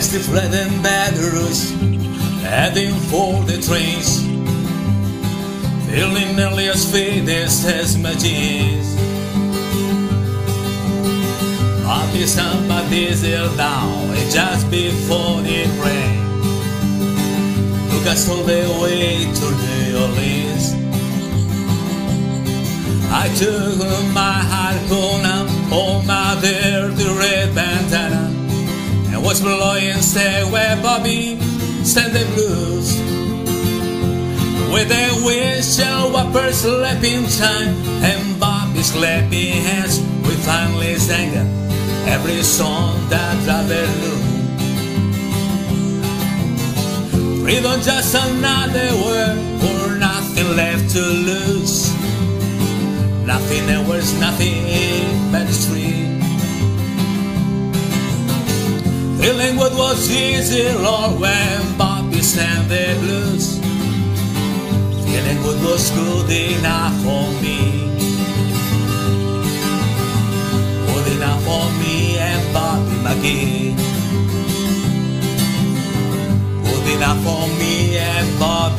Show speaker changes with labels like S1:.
S1: Past the flat and batteries, heading for the trains. Feeling nearly as fit as my jeans. Samba diesel down just before it rained. Took us all the way to New Orleans. I took my harpoon and on my dirty and was blowing stay where Bobby sang the blues. With the windshield wipers slapping time and Bobby slapping hands, we finally sang every song that ever knew. Freedom just another word for nothing left to lose. Nothing there was nothing Feeling what was easy, Lord, when Bobby sang the blues. Feeling what was good enough for me. Good enough for me and Bobby McGee. Good enough for me and Bobby.